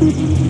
Mm-hmm.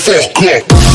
fuck up.